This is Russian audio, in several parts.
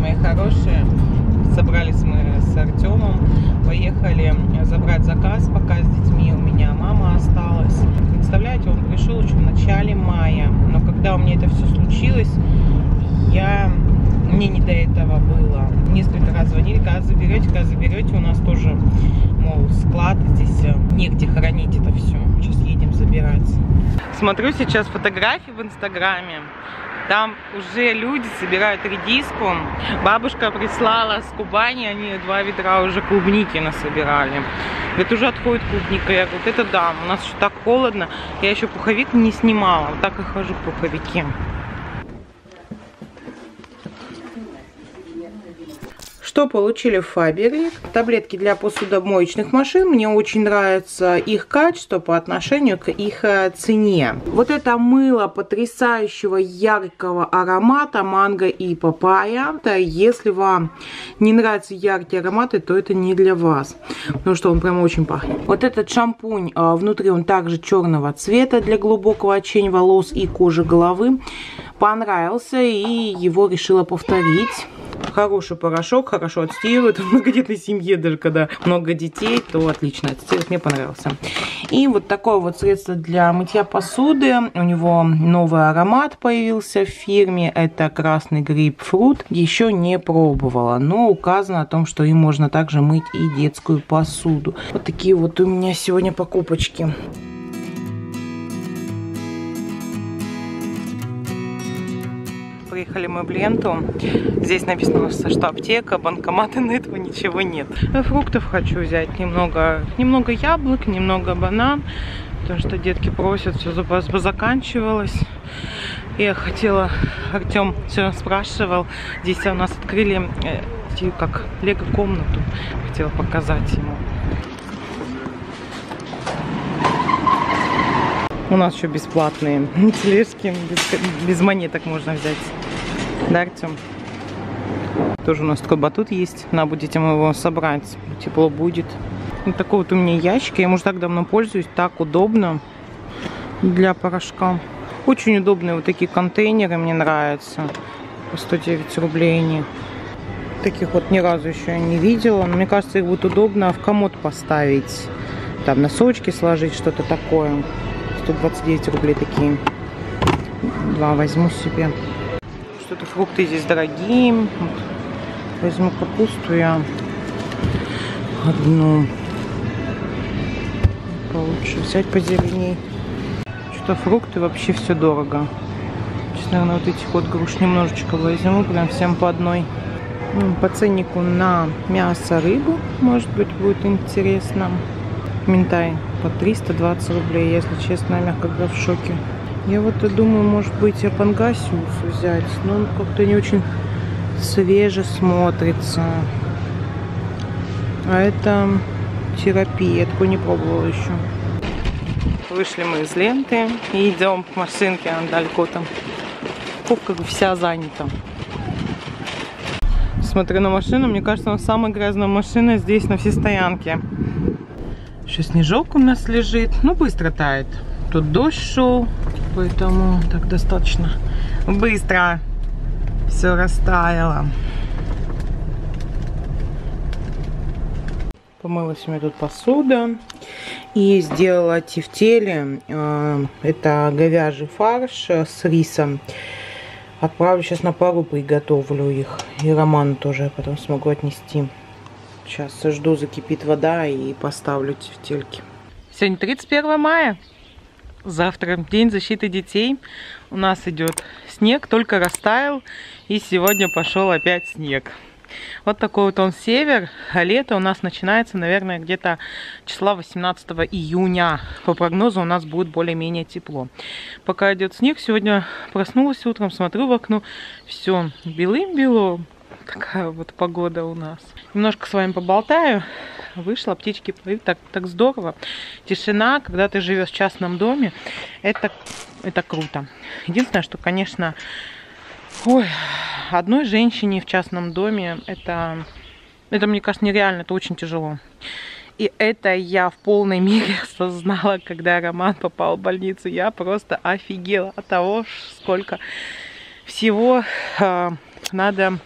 мои хорошие. Собрались мы с Артемом, поехали забрать заказ, пока с детьми у меня мама осталась. Представляете, он пришел еще в начале мая, но когда у меня это все случилось, я мне не до этого было. Несколько раз звонили, когда заберете, когда заберете, у нас тоже, мол, склад здесь, э, негде хранить это все. Сейчас едем забирать. Смотрю сейчас фотографии в Инстаграме. Там уже люди собирают редиску. Бабушка прислала с Кубани, они два ведра уже клубники насобирали. Говорит, уже отходит клубника. Я говорю, это да, у нас еще так холодно. Я еще пуховик не снимала, вот так и хожу в пуховике. Что получили в Фаберлик? Таблетки для посудомоечных машин. Мне очень нравится их качество по отношению к их э, цене. Вот это мыло потрясающего яркого аромата манго и папайя. Если вам не нравятся яркие ароматы, то это не для вас. Потому что он прям очень пахнет. Вот этот шампунь, э, внутри он также черного цвета для глубокого очищения волос и кожи головы. Понравился и его решила повторить хороший порошок, хорошо отстирывает. В многодетной семье, даже когда много детей, то отлично отстирывает. Мне понравился. И вот такое вот средство для мытья посуды. У него новый аромат появился в фирме. Это красный грейпфрут. Еще не пробовала, но указано о том, что им можно также мыть и детскую посуду. Вот такие вот у меня сегодня покупочки. Приехали мы в ленту. Здесь написано, что аптека, банкоматы, на этого ничего нет. Фруктов хочу взять немного, немного яблок, немного банан. Потому что детки просят, все заканчивалось. Я хотела, Артем все спрашивал, здесь у нас открыли э, как лего-комнату. Хотела показать ему. У нас еще бесплатные тележки, без, без монеток можно взять. Да, Артем? Тоже у нас такой батут есть. Надо будет ему его собрать. Тепло будет. Вот такой вот у меня ящик. Я ему уже так давно пользуюсь. Так удобно для порошка. Очень удобные вот такие контейнеры. Мне нравятся. По 109 рублей они. Таких вот ни разу еще не видела. Но мне кажется, их будет удобно в комод поставить. Там носочки сложить, что-то такое. 129 рублей такие. Два возьму себе. Что-то фрукты здесь дорогие. Возьму капусту я одну. Получше взять позеленей. Что-то фрукты вообще все дорого. Сейчас, наверное, вот этих вот груш немножечко возьму. Прям всем по одной. По ценнику на мясо, рыбу, может быть, будет интересно. Минтай по 320 рублей. Если честно, я мягко говоря в шоке. Я вот думаю, может быть, апангасиус взять. Но он как-то не очень свеже смотрится. А это терапия. Такой не пробовала еще. Вышли мы из ленты и идем к машинке далеко там. Как бы вся занята. Смотрю на машину, мне кажется, она самая грязная машина здесь на всей стоянке. Еще снежок у нас лежит. Ну, быстро тает. Тут дождь шел, поэтому так достаточно быстро все растаяло. Помылась у меня тут посуда. И сделала тефтели. Э, это говяжий фарш с рисом. Отправлю сейчас на пару, приготовлю их. И Роман тоже потом смогу отнести. Сейчас жду, закипит вода и поставлю тефтельки. Сегодня 31 мая. Завтра день защиты детей. У нас идет снег, только растаял. И сегодня пошел опять снег. Вот такой вот он север. А лето у нас начинается, наверное, где-то числа 18 июня. По прогнозу у нас будет более-менее тепло. Пока идет снег, сегодня проснулась утром, смотрю в окно. Все белым-бело. Такая вот погода у нас. Немножко с вами поболтаю вышла, птички поют, так, так здорово. Тишина, когда ты живешь в частном доме, это, это круто. Единственное, что, конечно, ой, одной женщине в частном доме, это, это, мне кажется, нереально, это очень тяжело. И это я в полной мере осознала, когда Роман попал в больницу. Я просто офигела от того, сколько всего э, надо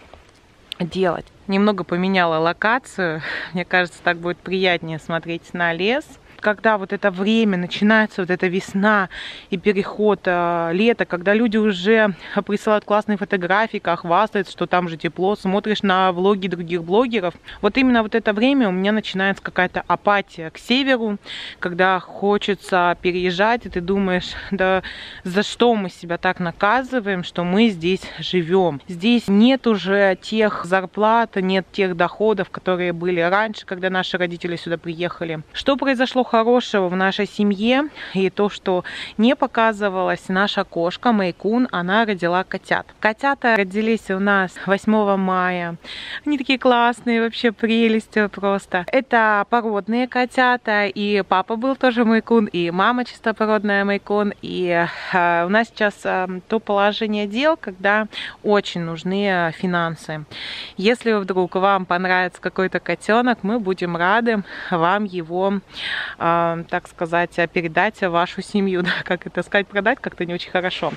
делать. Немного поменяла локацию. Мне кажется, так будет приятнее смотреть на лес когда вот это время начинается, вот эта весна и переход э, лета, когда люди уже присылают классные фотографии, как хвастаются, что там же тепло, смотришь на влоги других блогеров. Вот именно вот это время у меня начинается какая-то апатия к северу, когда хочется переезжать, и ты думаешь, да за что мы себя так наказываем, что мы здесь живем. Здесь нет уже тех зарплат, нет тех доходов, которые были раньше, когда наши родители сюда приехали. Что произошло хорошего в нашей семье и то, что не показывалась наша кошка Мэйкун, она родила котят. Котята родились у нас 8 мая. Они такие классные, вообще прелести просто. Это породные котята, и папа был тоже Мэйкун, и мама чистопородная Мэйкун. И э, у нас сейчас э, то положение дел, когда очень нужны финансы. Если вдруг вам понравится какой-то котенок, мы будем рады вам его а, так сказать, передать вашу семью, да, как это сказать, продать как-то не очень хорошо.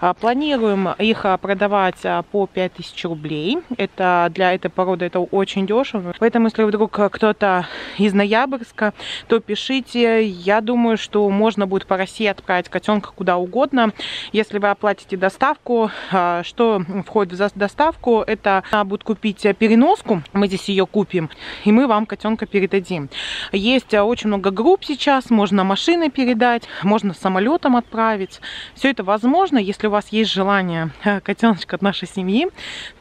А, планируем их продавать а, по 5000 рублей. Это для этой породы это очень дешево. Поэтому, если вдруг кто-то из Ноябрьска, то пишите. Я думаю, что можно будет по России отправить котенка куда угодно. Если вы оплатите доставку, что входит в доставку, это будет купить переноску. Мы здесь ее купим, и мы вам котенка передадим. Есть очень много групп сейчас, можно машины передать, можно самолетом отправить. Все это возможно, если у вас есть желание э, котеночка от нашей семьи,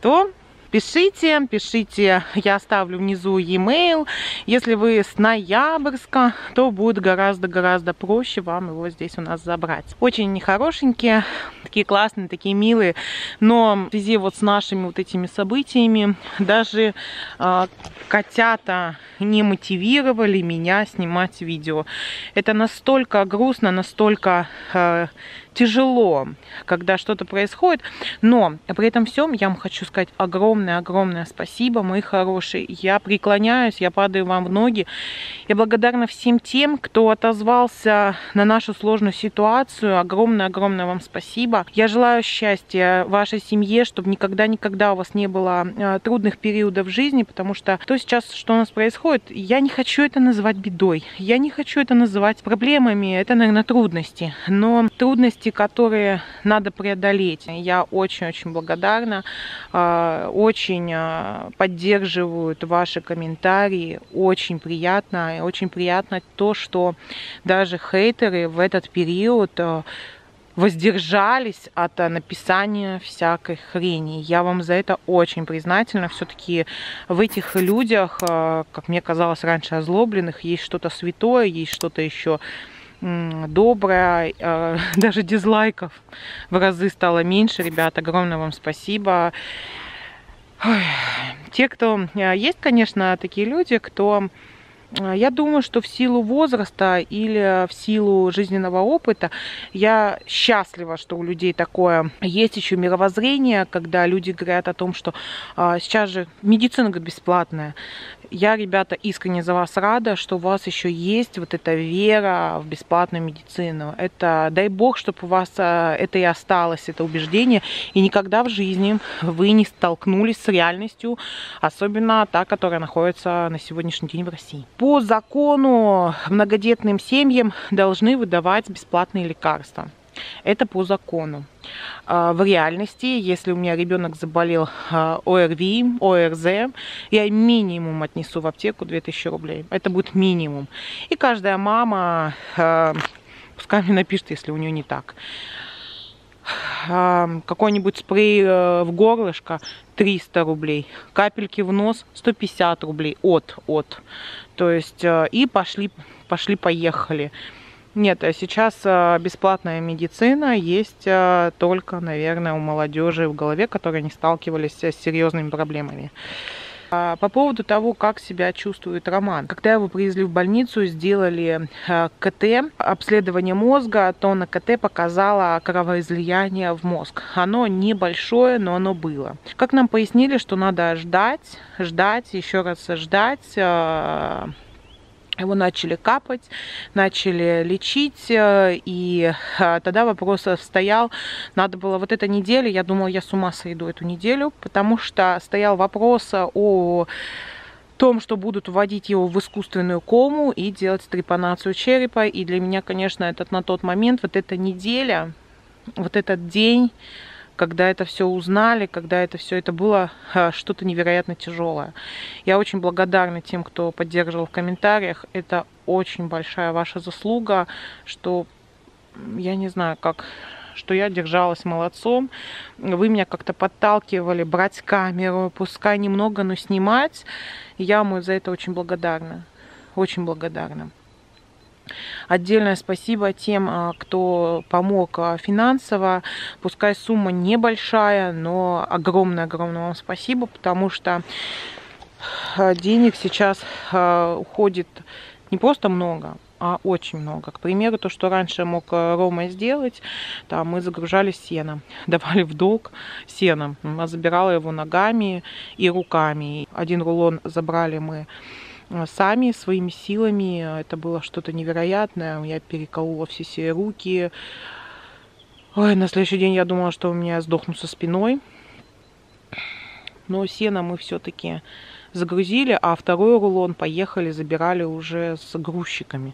то пишите, пишите, я оставлю внизу e-mail. Если вы с Ноябрьска, то будет гораздо-гораздо проще вам его здесь у нас забрать. Очень хорошенькие, такие классные, такие милые, но в связи вот с нашими вот этими событиями даже э, котята не мотивировали меня снимать видео. Это настолько грустно, настолько э, тяжело, когда что-то происходит, но при этом всем я вам хочу сказать огромное-огромное спасибо, мои хорошие. Я преклоняюсь, я падаю вам в ноги. Я благодарна всем тем, кто отозвался на нашу сложную ситуацию. Огромное-огромное вам спасибо. Я желаю счастья вашей семье, чтобы никогда-никогда у вас не было э, трудных периодов жизни, потому что то сейчас, что у нас происходит, я не хочу это называть бедой, я не хочу это называть проблемами, это, наверное, трудности, но трудности трудности, которые надо преодолеть. Я очень-очень благодарна, а, очень а, поддерживают ваши комментарии, очень приятно, очень приятно то, что даже хейтеры в этот период а, воздержались от написания всякой хрени. Я вам за это очень признательна. Все-таки в этих людях, как мне казалось раньше, озлобленных, есть что-то святое, есть что-то еще добрая, э, даже дизлайков в разы стало меньше. Ребят, огромное вам спасибо. Ой. Те, кто... Э, есть, конечно, такие люди, кто... Э, я думаю, что в силу возраста или в силу жизненного опыта я счастлива, что у людей такое есть еще мировоззрение, когда люди говорят о том, что сейчас же медицина бесплатная. Я, ребята, искренне за вас рада, что у вас еще есть вот эта вера в бесплатную медицину. Это, дай бог, чтобы у вас а, это и осталось, это убеждение, и никогда в жизни вы не столкнулись с реальностью, особенно та, которая находится на сегодняшний день в России. По закону многодетным семьям должны выдавать бесплатные лекарства. Это по закону. А, в реальности, если у меня ребенок заболел а, ОРВИ, ОРЗ, я минимум отнесу в аптеку 2000 рублей. Это будет минимум. И каждая мама, а, пускай мне напишет, если у нее не так. Какой-нибудь спрей э, в горлышко 300 рублей, капельки в нос 150 рублей от, от. То есть э, и пошли, пошли, поехали. Нет, а сейчас а, бесплатная медицина есть а, только, наверное, у молодежи в голове, которые не сталкивались с серьезными проблемами. По поводу того, как себя чувствует Роман. Когда его привезли в больницу, сделали КТ, обследование мозга, то на КТ показало кровоизлияние в мозг. Оно небольшое, но оно было. Как нам пояснили, что надо ждать, ждать, еще раз ждать, его начали капать, начали лечить, э, и э, тогда вопрос стоял, надо было вот эта неделя, я думала, я с ума сойду эту неделю, потому что стоял вопрос о том, что будут вводить его в искусственную кому и делать трепанацию черепа. И для меня, конечно, этот на тот момент, вот эта неделя, вот этот день, когда это все узнали, когда это все это было что-то невероятно тяжелое. Я очень благодарна тем, кто поддерживал в комментариях. Это очень большая ваша заслуга, что я не знаю, как что я держалась молодцом. Вы меня как-то подталкивали брать камеру, пускай немного, но снимать. я ему за это очень благодарна. Очень благодарна. Отдельное спасибо тем, а, кто помог а, финансово. Пускай сумма небольшая, но огромное-огромное вам спасибо, потому что а, денег сейчас уходит не просто много, а очень много. К примеру, то, что раньше мог Рома сделать, там мы загружали сено, давали в долг сено. Забирала его ногами и руками. Один рулон забрали мы сами, своими силами. Это было что-то невероятное. Я переколола все себе руки. Ой, на следующий день я думала, что у меня сдохну со спиной. Но сено мы все-таки загрузили, а второй рулон поехали, забирали уже с грузчиками.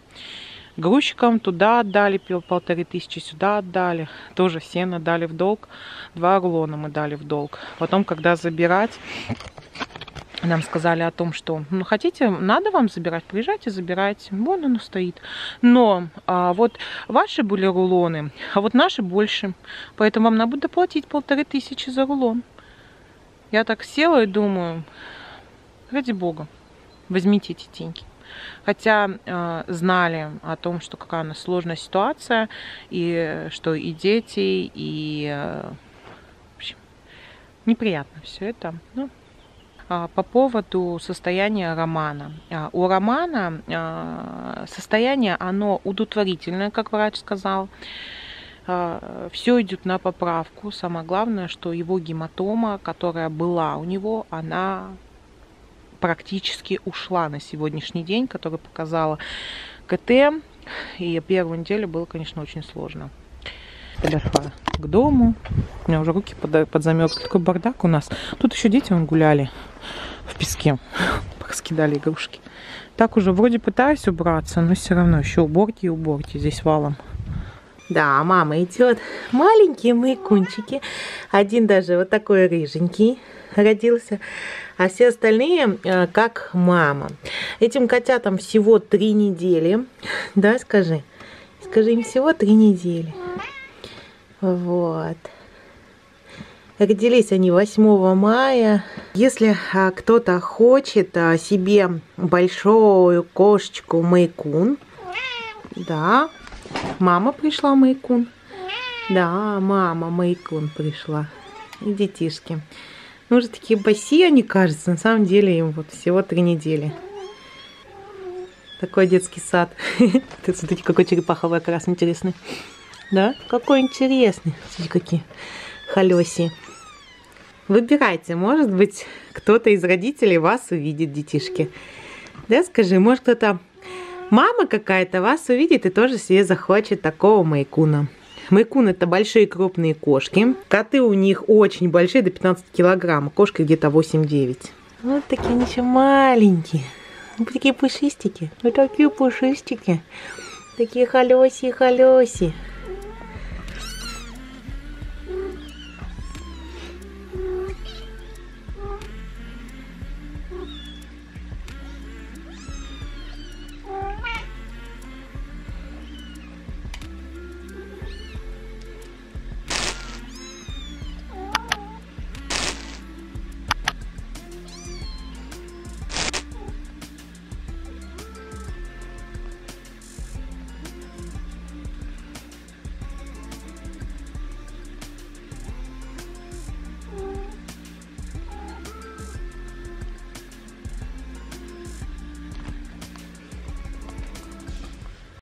Грузчикам туда отдали полторы тысячи, сюда отдали. Тоже сено дали в долг. Два рулона мы дали в долг. Потом, когда забирать, нам сказали о том, что ну хотите, надо вам забирать, приезжайте, забирайте. Вон оно стоит. Но а, вот ваши были рулоны, а вот наши больше. Поэтому вам надо будет доплатить полторы тысячи за рулон. Я так села и думаю, ради бога, возьмите эти деньги. Хотя э, знали о том, что какая у нас сложная ситуация, и что и дети, и э, в общем, неприятно все это. Ну, по поводу состояния романа. А, у романа а, состояние, оно удовлетворительное, как врач сказал. Все идет на поправку. Самое главное, что его гематома, которая была у него, она практически ушла на сегодняшний день, которая показала КТ. И первую неделю было, конечно, очень сложно подошла к дому. У меня уже руки под, подзамерзли. Такой бардак у нас. Тут еще дети вон гуляли в песке. Раскидали игрушки. Так уже вроде пытаюсь убраться, но все равно еще уборки и уборки здесь валом. Да, мама идет. Маленькие мои кунчики. Один даже вот такой рыженький родился. А все остальные э, как мама. Этим котятам всего три недели. Да, скажи. Скажи им всего три недели. Вот. Родились они 8 мая. Если а, кто-то хочет а, себе большую кошечку Майкун, да, мама пришла Майкун. Да, мама Майкун пришла. И детишки. Ну, уже такие баси они, кажется. На самом деле им вот всего три недели. Такой детский сад. Смотрите, какой черепаховый окрас интересный. Да? Какой интересный. Смотрите, какие холеси. Выбирайте, может быть, кто-то из родителей вас увидит, детишки. Да, скажи, может кто-то, мама какая-то вас увидит и тоже себе захочет такого майкуна. Майкун это большие крупные кошки. Коты у них очень большие, до 15 килограмм. Кошки где-то 8-9. Вот такие они еще маленькие. Вот такие пушистики. Вот такие пушистики. Такие холеси-холеси.